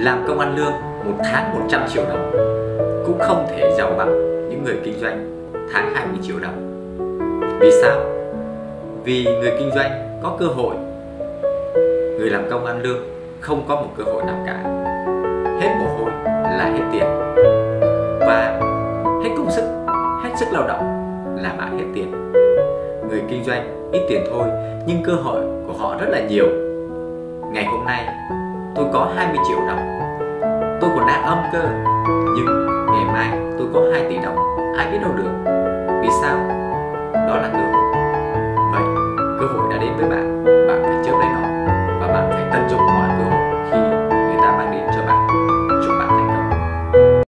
làm công ăn lương một tháng 100 triệu đồng cũng không thể giàu bằng những người kinh doanh tháng 20 triệu đồng. Vì sao? Vì người kinh doanh có cơ hội, người làm công ăn lương không có một cơ hội nào cả. Hết mồ hôi là hết tiền và hết công sức, hết sức lao động là bạn hết tiền. Người kinh doanh ít tiền thôi nhưng cơ hội của họ rất là nhiều. Ngày hôm nay tôi có 20 triệu đồng. Tôi còn đang âm cơ, nhưng ngày mai tôi có 2 tỷ đồng. Ai biết đâu được. Vì sao? Đó là cơ hội vậy, cơ hội đã đến với bạn.